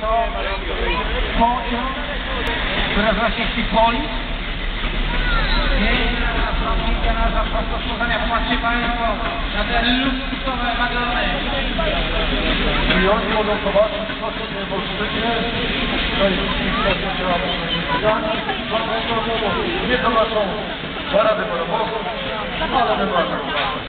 to pociąg, który nazywa się Hipolis. Piękna transformacja na zastosowania. Popatrzcie Państwo na te luksusowe wagony. I oni mogą zobaczyć, co się dzieje w To jest historia, trzeba powiedzieć. Nie zobaczą parady parowozów, ale my mamy.